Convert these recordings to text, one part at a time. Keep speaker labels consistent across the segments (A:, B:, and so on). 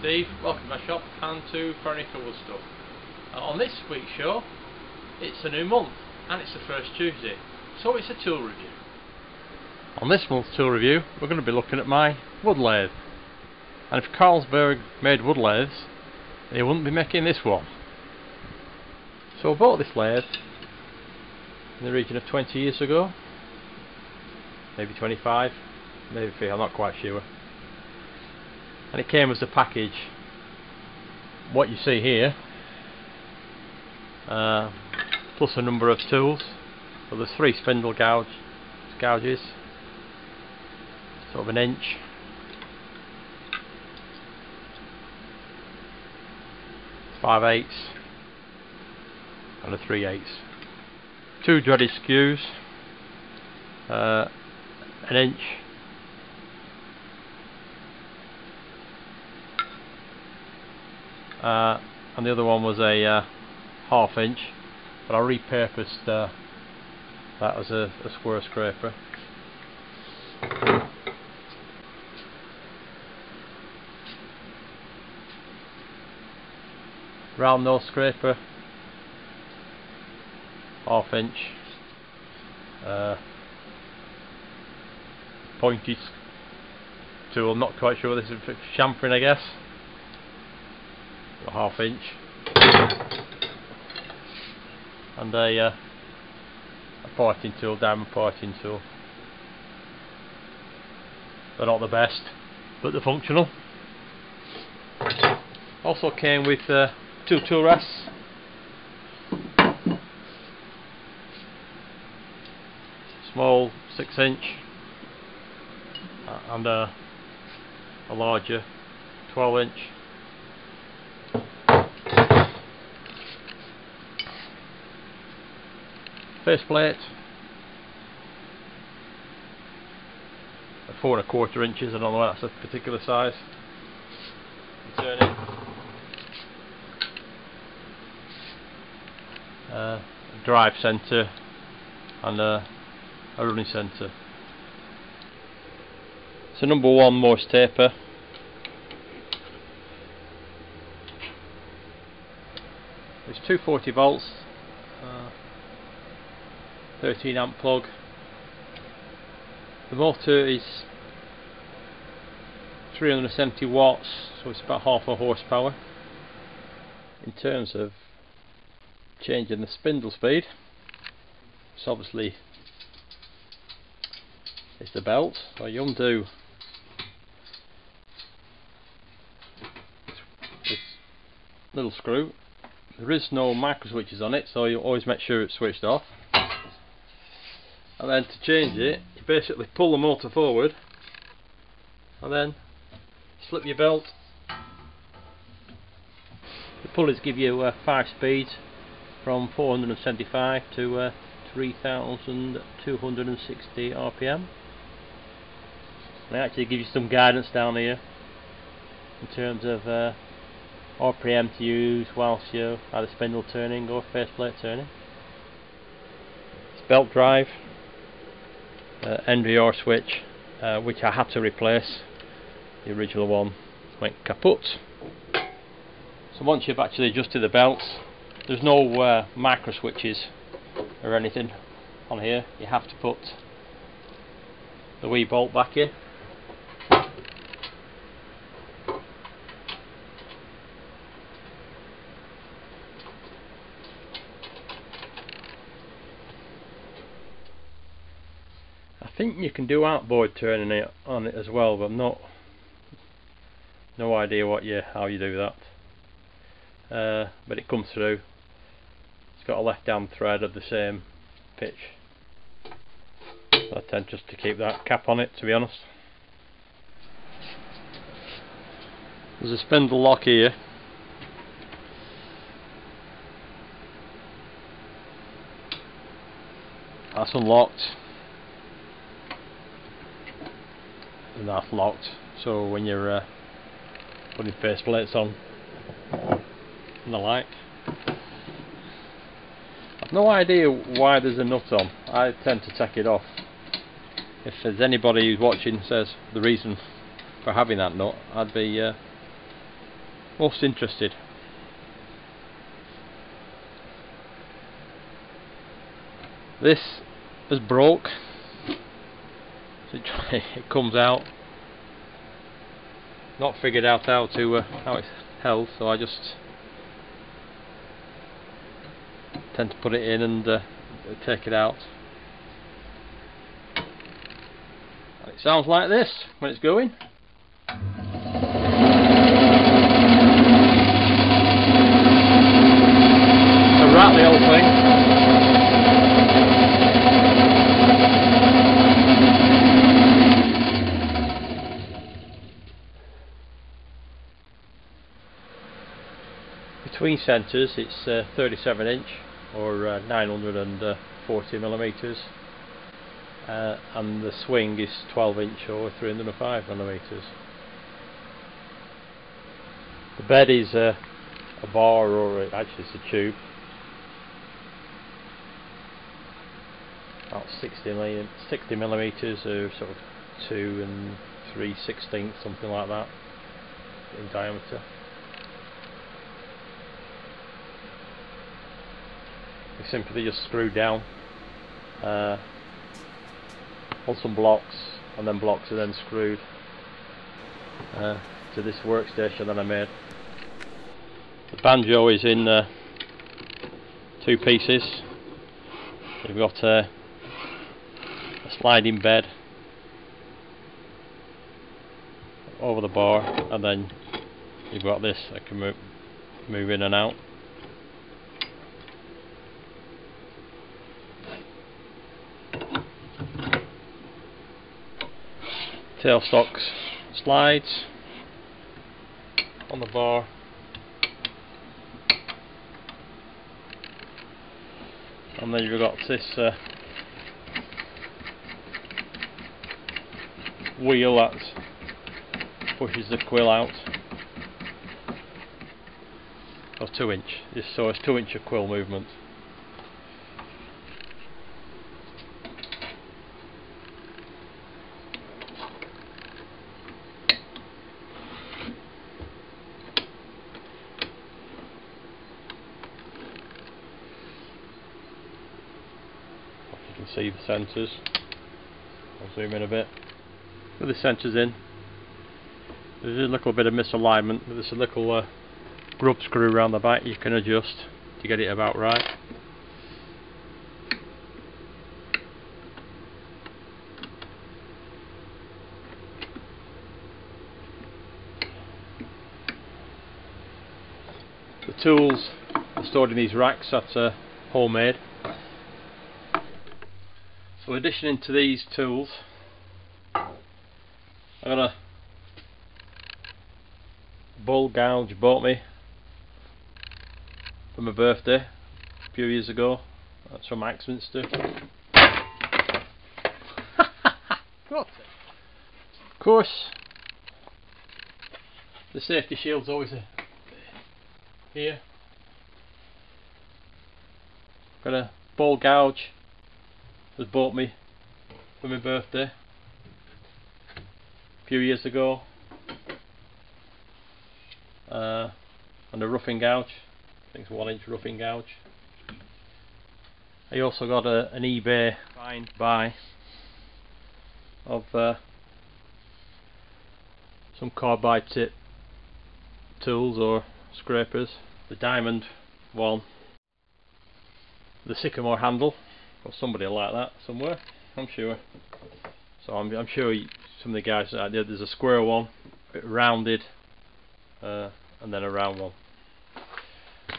A: Steve, welcome to my shop and to Wood Stuff. Uh, on this week's show, it's a new month and it's the first Tuesday, so it's a tool review. On this month's tool review, we're going to be looking at my wood lathe. And if Carlsberg made wood lathes, they wouldn't be making this one. So I bought this lathe in the region of 20 years ago, maybe 25, maybe 30, I'm not quite sure and it came as a package. What you see here uh, plus a number of tools. So there's three spindle gouge, gouges. Sort of an inch. Five eighths. And a three eighths. Two dreaded skews. Uh, an inch uh, and the other one was a uh, half inch but I repurposed uh, that as a, a square scraper. Round nose scraper half inch uh, pointed tool, not quite sure this is chamfering I guess a half inch. And a, uh, a parting tool, diamond parting tool. They're not the best but they're functional. Also came with uh, two tool rests small 6 inch uh, and a, a larger 12 inch face plate four and a quarter inches, don't know that's a particular size. Turn it. Uh, drive centre and a, a running centre. So number one Morse taper. It's 240 volts. Uh, 13 amp plug. The motor is 370 watts so it's about half a horsepower. In terms of changing the spindle speed it's obviously it's the belt. So you undo this little screw. There is no micro switches on it so you always make sure it's switched off and then to change it you basically pull the motor forward and then slip your belt. The pulleys give you uh, 5 speeds from 475 to uh, 3260 rpm and it actually gives you some guidance down here in terms of uh, RPM to use whilst you're either spindle turning or faceplate turning. It's belt drive, uh, NVR switch uh, which I had to replace. The original one went kaput. So once you've actually adjusted the belts there's no uh, micro switches or anything on here. You have to put the wee bolt back in think you can do outboard turning it on it as well but I'm not no idea what you how you do that. Uh, but it comes through. It's got a left hand thread of the same pitch. I tend just to keep that cap on it to be honest. There's a spindle lock here. That's unlocked and that's locked so when you're uh, putting face plates on and the like I've no idea why there's a nut on I tend to take it off if there's anybody who's watching says the reason for having that nut I'd be uh, most interested. This is broke. So it, comes out. Not figured out how to uh, how it's held, so I just tend to put it in and uh, take it out. And it sounds like this when it's going. Centres it's uh, 37 inch or uh, 940 millimeters uh, and the swing is 12 inch or 305 millimeters. The bed is uh, a bar or a, actually it's a tube about 60, 60 millimeters or sort of 2 and 3 sixteenths something like that in diameter. You simply just screw down uh, on some blocks and then blocks are then screwed uh, to this workstation that I made. The banjo is in uh, two pieces. You've got uh, a sliding bed over the bar and then you've got this that can move in and out. Tailstocks slides on the bar. And then you've got this uh, wheel that pushes the quill out. Or 2 inch so it's 2 inch of quill movement you can see the centres. I'll zoom in a bit. With the centres in. There's a little bit of misalignment. But there's a little uh, grub screw around the back you can adjust to get it about right. The tools are stored in these racks that's uh, homemade so addition to these tools. I've got a bowl gouge bought me for my birthday a few years ago. That's from Axminster. Of course the safety shield's always a, here. Got a bowl gouge bought me for my birthday a few years ago uh, and a roughing gouge I think it's one inch roughing gouge. I also got a, an eBay find buy of uh, some carbide tip tools or scrapers the diamond one the sycamore handle or somebody like that somewhere I'm sure. So I'm, I'm sure some of the guys there there's a square one bit rounded uh, and then a round one.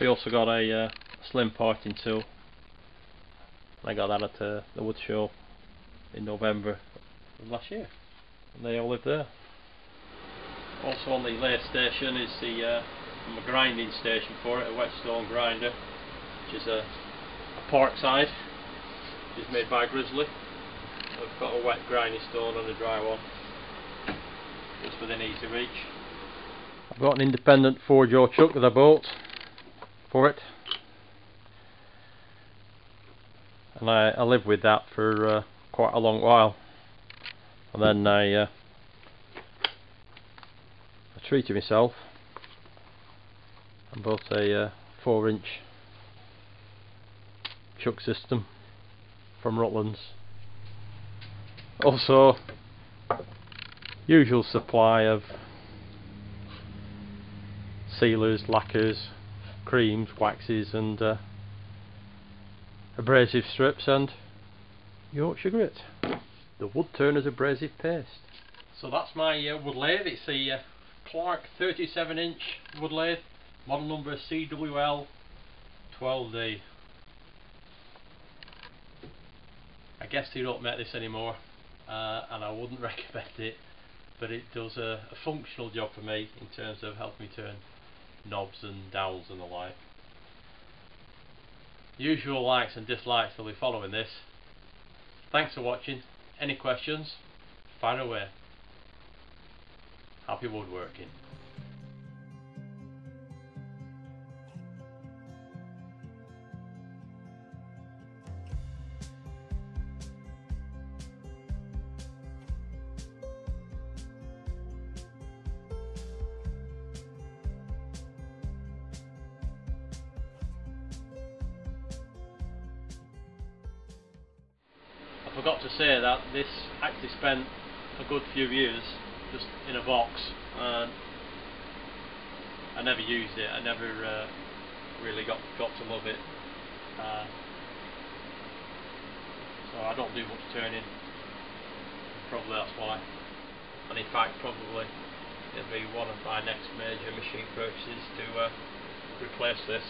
A: We also got a uh, slim parting tool. I got that at uh, the wood show in November last year and they all live there. Also on the lathe station is the uh, a grinding station for it, a whetstone grinder which is a, a Parkside is made by Grizzly. I've got a wet grinding stone and a dry one just within easy reach I've got an independent 4 jaw chuck that I bought for it. And I, I lived with that for uh, quite a long while. And then I, uh, I treated myself. And both a uh, 4 inch chuck system from Rutland's. Also, usual supply of sealers, lacquers, creams, waxes and uh, abrasive strips and Yorkshire grit. The wood turner's abrasive paste. So that's my uh, wood lathe. It's a uh, Clarke 37 inch wood lathe, model number CWL 12D. I guess they don't make this anymore uh, and I wouldn't recommend it but it does a, a, functional job for me in terms of helping me turn knobs and dowels and the like. Usual likes and dislikes will be following this. Thanks for watching. Any questions? Fire away. Happy woodworking. Forgot to say that this actually spent a good few years just in a box and I never used it, I never uh, really got, got to love it. Uh, so I don't do much turning. Probably that's why. And in fact probably it'll be one of my next major machine purchases to uh, replace this